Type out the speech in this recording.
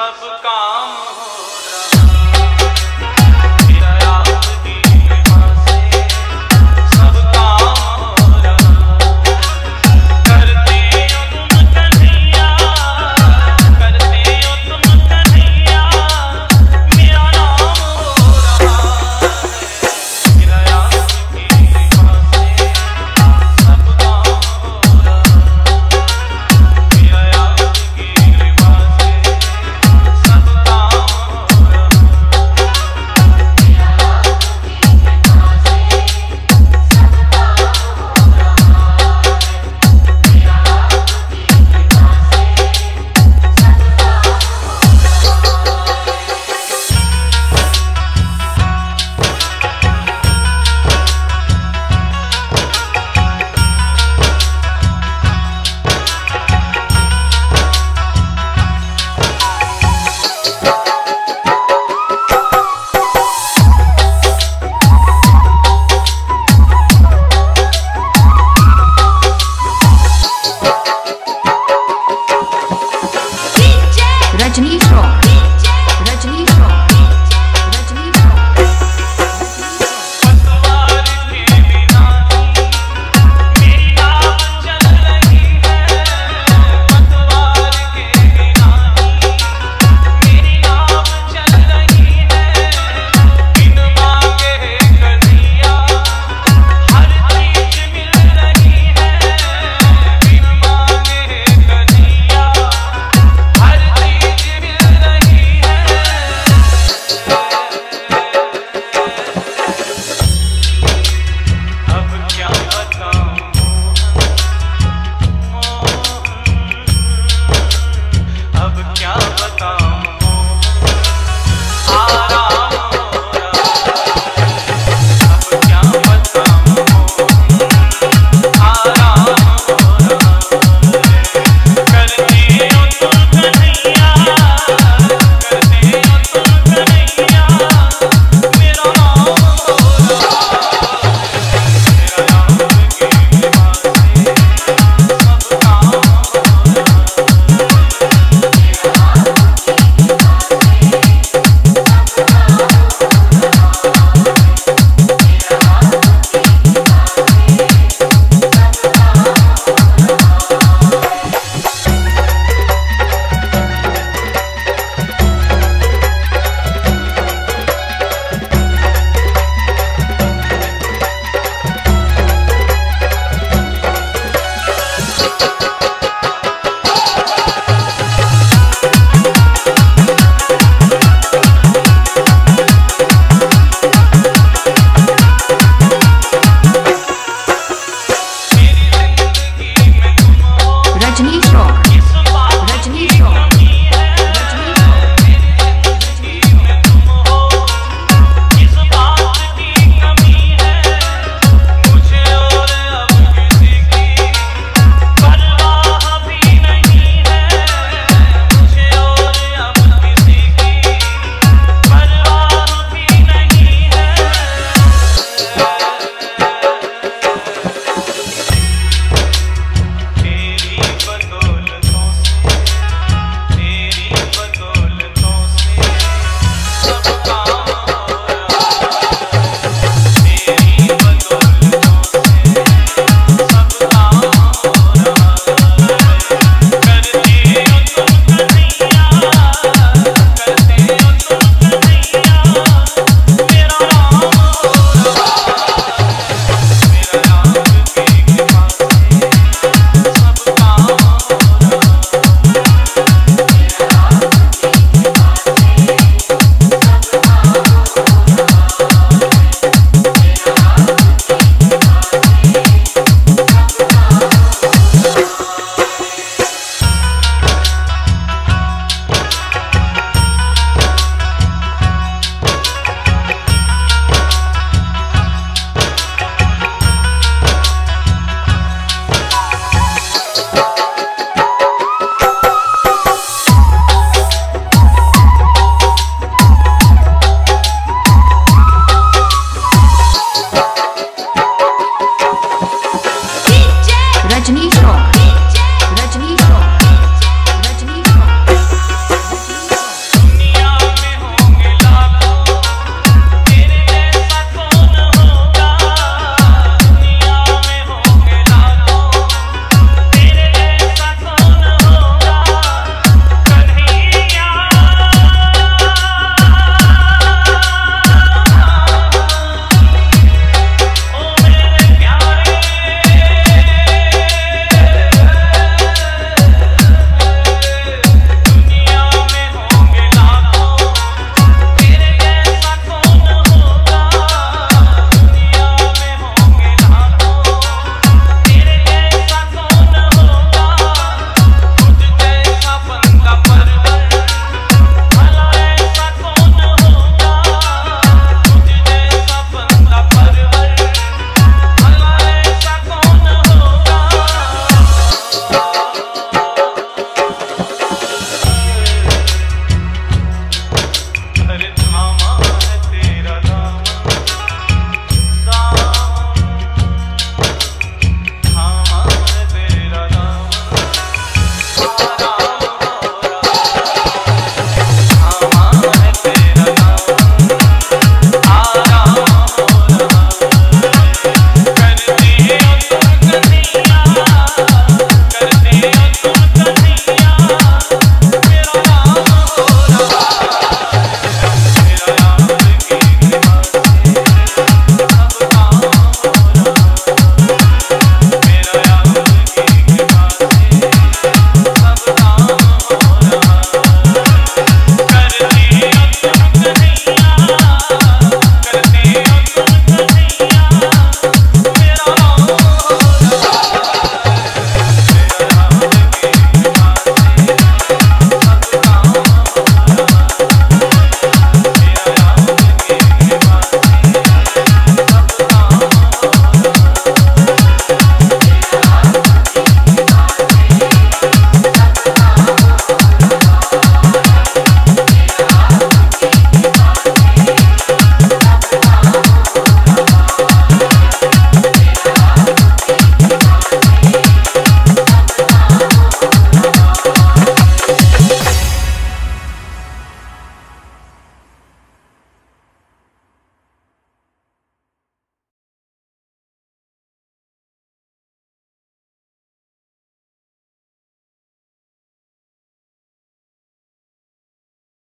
सब काम हो